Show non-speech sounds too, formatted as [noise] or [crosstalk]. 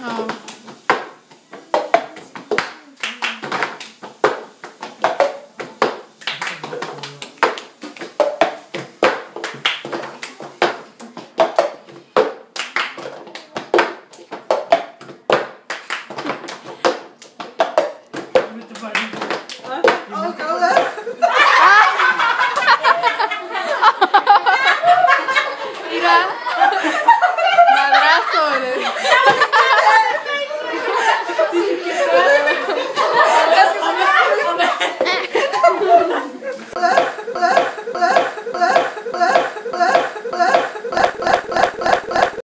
어. [laughs] 아. 이라